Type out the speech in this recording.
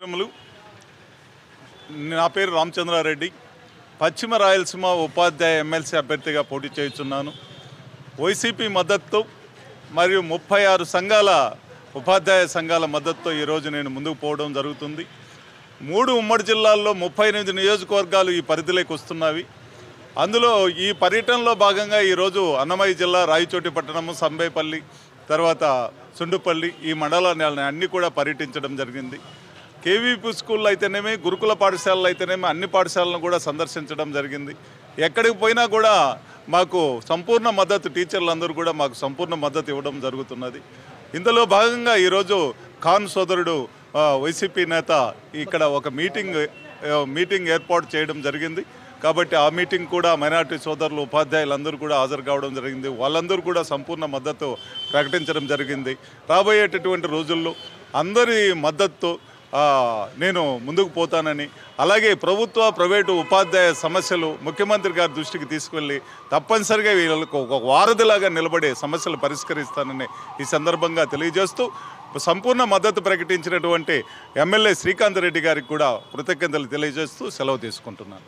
కార్యక్రమాలు నా పేరు రామచంద్రారెడ్డి. పశ్చిమ రాయలసీమ ఉపాధ్యాయ ఎమ్మెల్సీ అభ్యర్థిగా పోటీ చేయుచున్నాను. వైసీపీ మద్దతుతో మరియు ముప్పై ఆరు సంఘాల ఉపాధ్యాయ సంఘాల మద్దతుతో ఈరోజు నేను ముందుకు పోవడం జరుగుతుంది. మూడు ఉమ్మడి జిల్లాల్లో ముప్పై ఎనిమిది నియోజకవర్గాలు ఈ పరిధిలోకి వస్తున్నవి. అందులో ఈ పర్యటనలో భాగంగా ఈరోజు అన్నమయ్య జిల్లా రాయచోటి పట్టణము సంబేపల్లి తర్వాత సుండుపల్లి ఈ మండలాన్ని అన్నీ కూడా పర్యటించడం జరిగింది. కేవీపీ స్కూల్లో అయితేనేమి గురుకుల పాఠశాలలు అయితేనేమి అన్ని పాఠశాలను కూడా సందర్శించడం జరిగింది. ఎక్కడికి పోయినా కూడా మాకు సంపూర్ణ మద్దతు టీచర్లందరూ కూడా మాకు సంపూర్ణ మద్దతు ఇవ్వడం జరుగుతున్నది. ఇందులో భాగంగా ఈరోజు ఖాన్ సోదరుడు వైసీపీ నేత ఇక్కడ ఒక మీటింగ్ మీటింగ్ ఏర్పాటు చేయడం జరిగింది. కాబట్టి ఆ మీటింగ్ కూడా మైనార్టీ సోదరులు ఉపాధ్యాయులందరూ కూడా హాజరు కావడం జరిగింది. వాళ్ళందరూ కూడా సంపూర్ణ మద్దతు ప్రకటించడం జరిగింది. రాబోయేటటువంటి రోజుల్లో అందరి మద్దతుతో నేను ముందుకు పోతానని. అలాగే ప్రభుత్వ ప్రైవేటు ఉపాధ్యాయ సమస్యలు ముఖ్యమంత్రి గారి దృష్టికి తీసుకెళ్ళి తప్పనిసరిగా వీళ్ళకు ఒక వారధిలాగా నిలబడే సమస్యలు పరిష్కరిస్తానని ఈ సందర్భంగా తెలియజేస్తూ సంపూర్ణ మద్దతు ప్రకటించినటువంటి ఎమ్మెల్యే శ్రీకాంత్ రెడ్డి గారికి కూడా కృతజ్ఞతలు తెలియజేస్తూ సెలవు తీసుకుంటున్నాను.